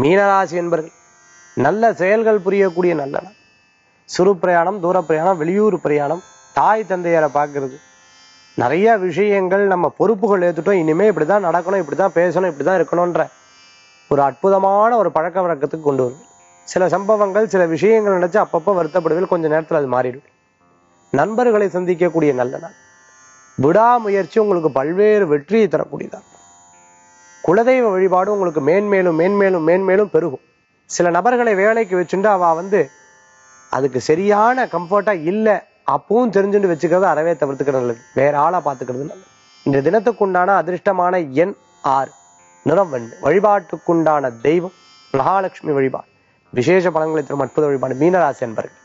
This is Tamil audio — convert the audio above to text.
மீனராசி என்பர்கள் நல்ல செயல்கள் புரியக்கூடிய நல்ல நாள். சிறு பிரயாணம் தூர பிரயாணம் வெளியூர் பிரயாணம் தாய் தந்தையரை பார்க்கறது. நிறைய விஷயங்கள் நம்ம பொறுப்புகள் ஏத்துட்டோம் இனிமே இப்படிதான் நடக்கணும் இப்படிதான் பேசணும் இப்படிதான் இருக்கணும்ன்ற ஒரு அற்புதமான ஒரு பழக்க வழக்கத்துக்கு கொண்டு வரும் சில சம்பவங்கள் சில விஷயங்கள் நினைச்சு அப்பப்போ வருத்தப்படுவில் கொஞ்ச நேரத்துல அது மாறிடும். நண்பர்களை சந்திக்கக்கூடிய நல்ல நாள். விடாமுயற்சி உங்களுக்கு பல்வேறு வெற்றியை தரக்கூடியதான் குலதெய்வ வழிபாடு உங்களுக்கு மேன்மேலும் மேன்மேலும் மேன்மேலும் பெருகும். சில நபர்களை வேலைக்கு வச்சுட்டு அவ வந்து அதுக்கு சரியான கம்ஃபர்ட்டா இல்ல. அப்பவும் தெரிஞ்சுட்டு வச்சுக்கிறது அறவே தவிர்த்துக்கிறது நல்லது. வேற ஆளா பாத்துக்கிறது நல்லது. இந்த தினத்துக்குண்டான அதிர்ஷ்டமான எண் ஆறு. நிறம் வெண்ணு வழிபாட்டுக்குண்டான தெய்வம் மகாலட்சுமி வழிபாடு. விசேஷ பலன்களை தரும் அற்புத வழிபாடு மீனராசி என்பர்கள்